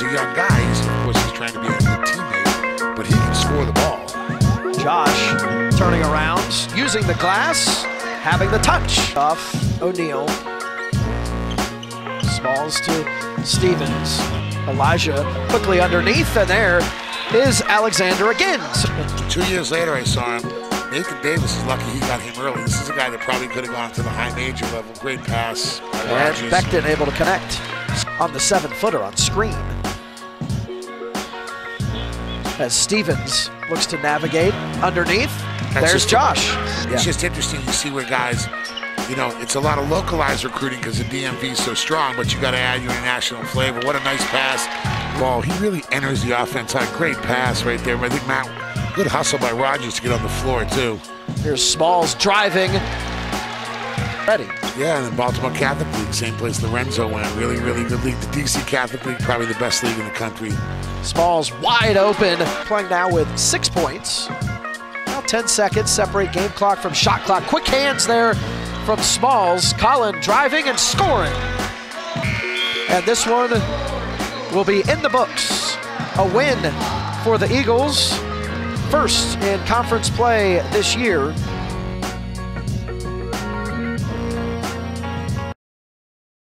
young guy. He's, of course, he's trying to be a good teammate, but he can score the ball. Josh turning around, using the glass, having the touch off O'Neil. Smalls to Stephens. Elijah quickly underneath, and there is Alexander again. Two years later, I saw him. Nathan Davis is lucky he got him early. This is a guy that probably could have gone to the high major level. Great pass. And. Beckton able to connect on the seven footer on screen. As Stephens looks to navigate underneath, That's there's Josh. It's just interesting to see where guys, you know, it's a lot of localized recruiting because the DMV is so strong, but you got to add your national flavor. What a nice pass. Ball. He really enters the offense. Had a great pass right there. I think Matt, good hustle by Rogers to get on the floor too. Here's Smalls driving. Ready. Yeah, and then Baltimore Catholic League, same place Lorenzo went. Really, really good league. The DC Catholic League, probably the best league in the country. Smalls wide open, playing now with six points. Now 10 seconds separate game clock from shot clock. Quick hands there from Smalls. Colin driving and scoring. And this one will be in the books. A win for the Eagles. First in conference play this year